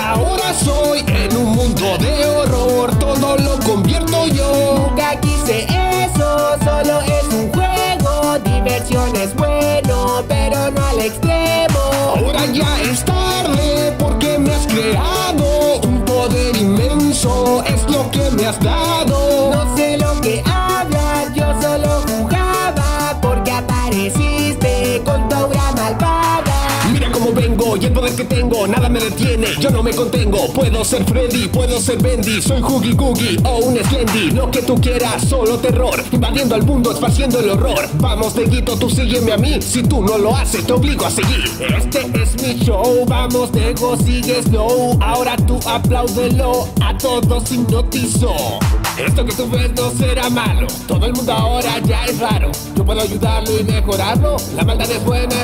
ahora soy en un mundo de horror. Todo lo convierto yo. Nunca quise eso, solo es un juego. Diversión es bueno, pero no al extremo. Ahora ya es tarde porque me has creado un poder inmenso. Es lo que me has dado. No sé lo que hablas, yo solo jugaba porque apareciste con tu gran malvado. Cómo vengo y el poder que tengo, nada me detiene, yo no me contengo. Puedo ser Freddy, puedo ser Bendy, soy Huggy Googie o un Slendy. Lo que tú quieras, solo terror, invadiendo al mundo, esparciendo el horror. Vamos, Neguito, tú sígueme a mí, si tú no lo haces, te obligo a seguir. Este es mi show, vamos, Nego, sigue slow. Ahora tú apláudelo, a todos hipnotizó. Esto que tú ves no será malo, todo el mundo ahora ya es raro. Yo puedo ayudarlo y mejorarlo, la maldad es buena.